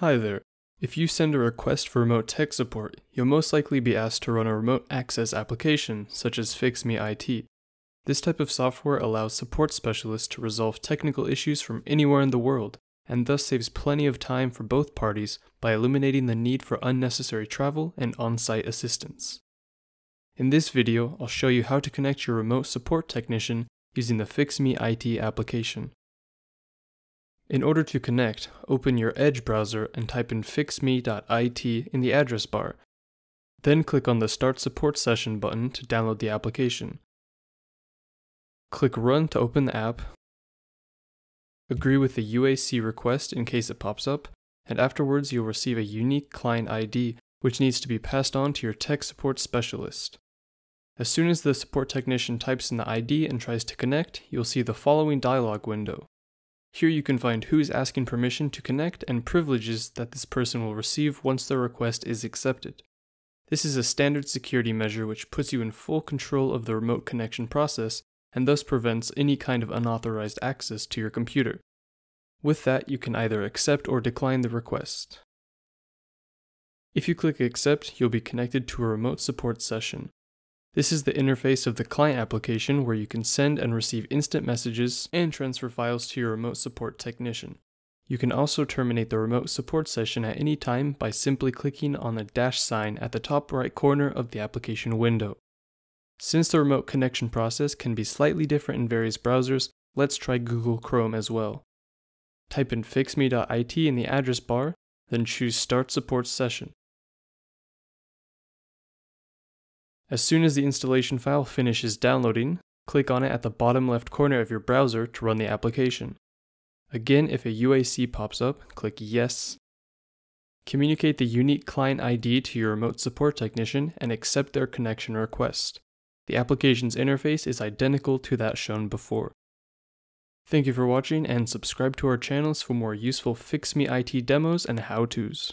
Hi there. If you send a request for remote tech support, you'll most likely be asked to run a remote access application, such as FixMe.IT. This type of software allows support specialists to resolve technical issues from anywhere in the world, and thus saves plenty of time for both parties by eliminating the need for unnecessary travel and on-site assistance. In this video, I'll show you how to connect your remote support technician using the FixMe.IT application. In order to connect, open your Edge browser and type in fixme.it in the address bar. Then click on the Start Support Session button to download the application. Click Run to open the app. Agree with the UAC request in case it pops up, and afterwards you'll receive a unique client ID which needs to be passed on to your tech support specialist. As soon as the support technician types in the ID and tries to connect, you'll see the following dialog window. Here you can find who is asking permission to connect and privileges that this person will receive once their request is accepted. This is a standard security measure which puts you in full control of the remote connection process and thus prevents any kind of unauthorized access to your computer. With that, you can either accept or decline the request. If you click accept, you'll be connected to a remote support session. This is the interface of the client application where you can send and receive instant messages and transfer files to your remote support technician. You can also terminate the remote support session at any time by simply clicking on the dash sign at the top right corner of the application window. Since the remote connection process can be slightly different in various browsers, let's try Google Chrome as well. Type in fixme.it in the address bar, then choose Start Support Session. As soon as the installation file finishes downloading, click on it at the bottom left corner of your browser to run the application. Again, if a UAC pops up, click Yes. Communicate the unique client ID to your remote support technician and accept their connection request. The application's interface is identical to that shown before. Thank you for watching and subscribe to our channels for more useful FixMe.IT demos and how-tos.